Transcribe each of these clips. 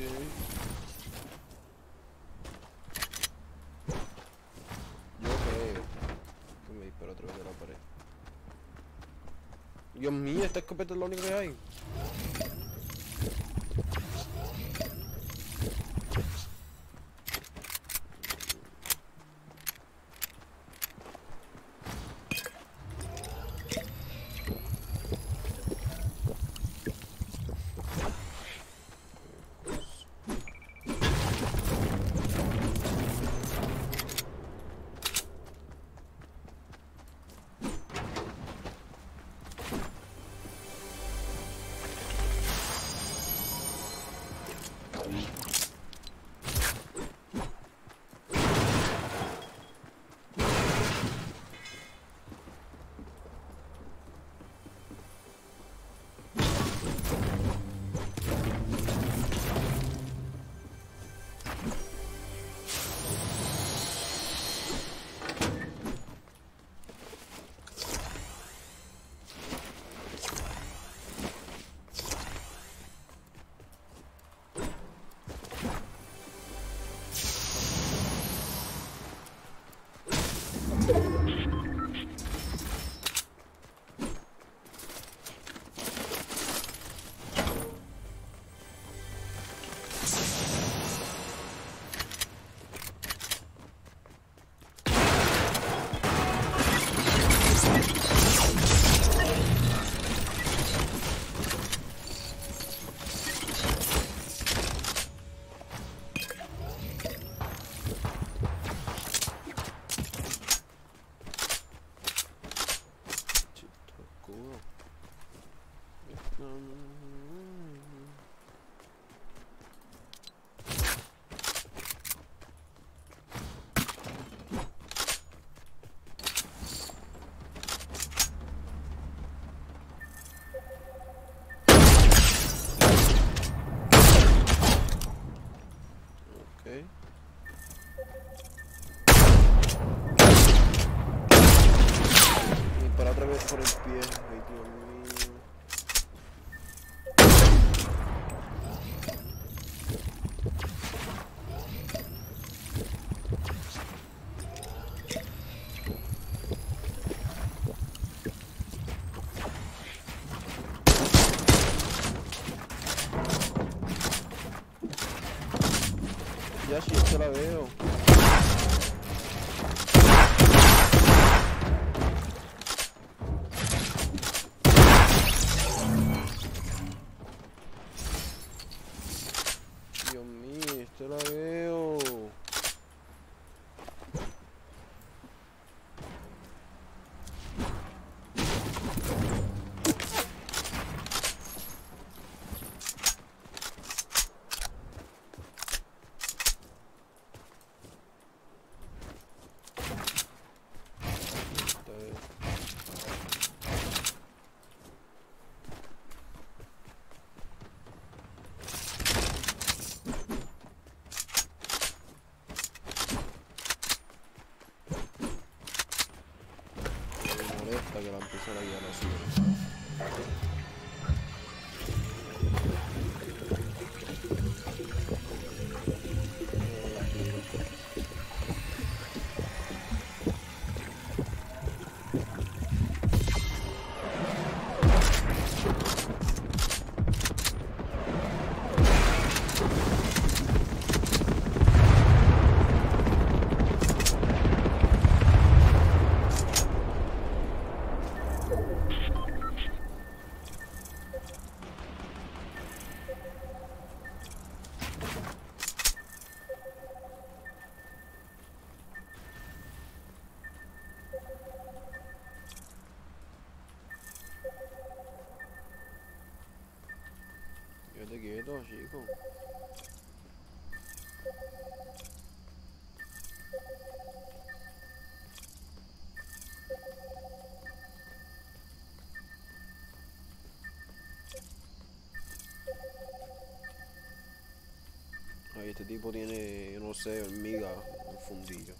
Yo creo que me disparó otra vez de la pared. Dios mío, esta escopeta es lo único que hay. Y para otra vez por el pie. Ay, Dios mío. Ya sí, yo la este tipo tiene, no sé, hormiga, un fundillo.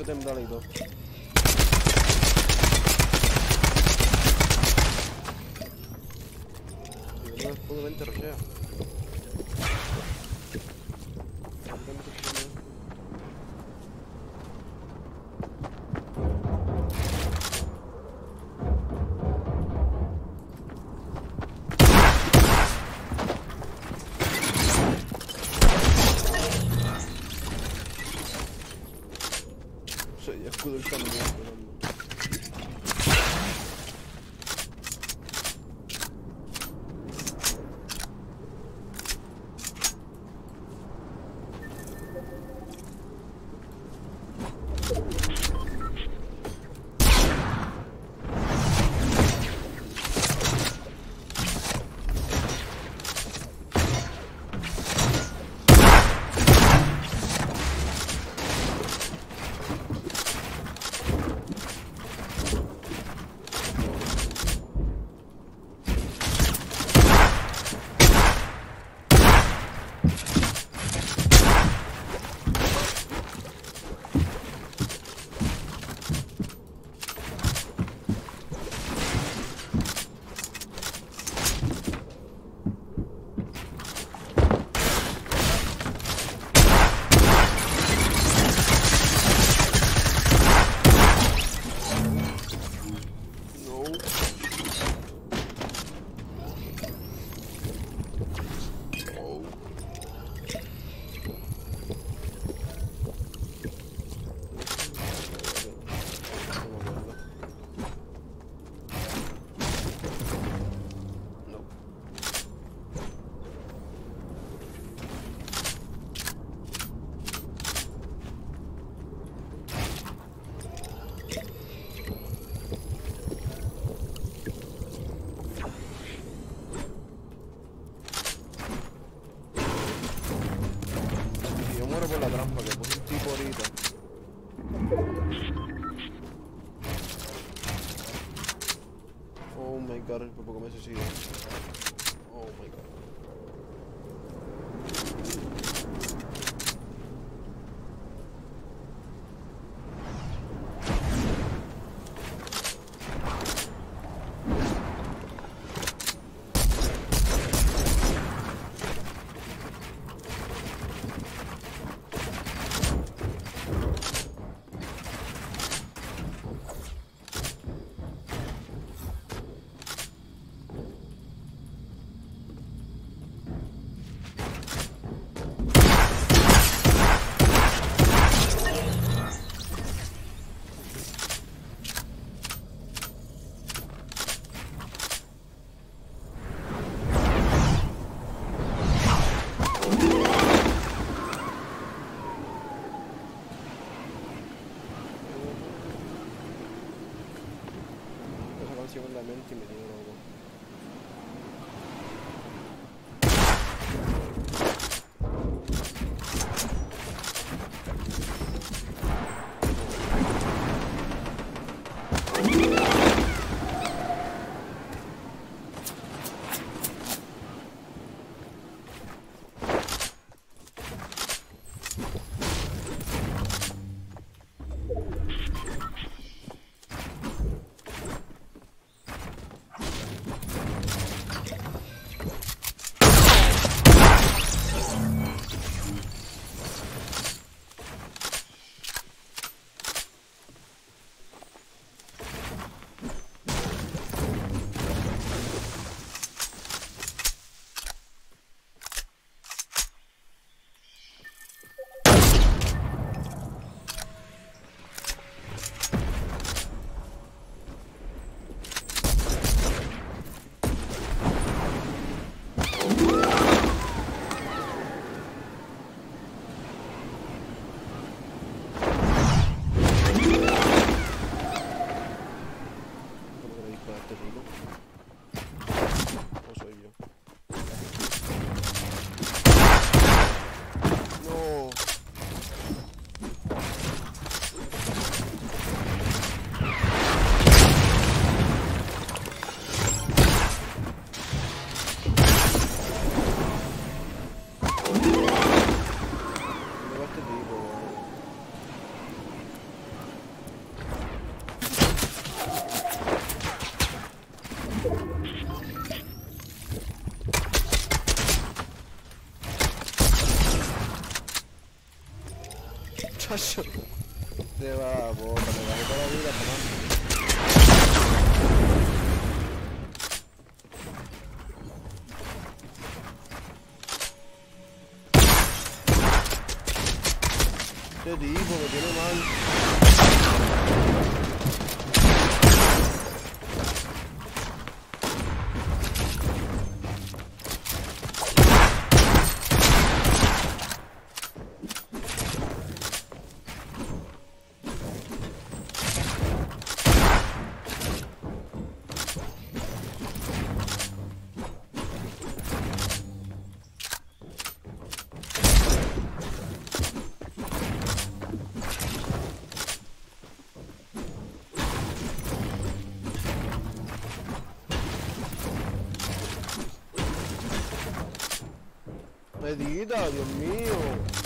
co tam dalej do. ко мне. por poco me suicido. ¿eh? Chacho. Te va boca, me bajé toda la vida. Este tipo me tiene mal. Medita, Dios mío.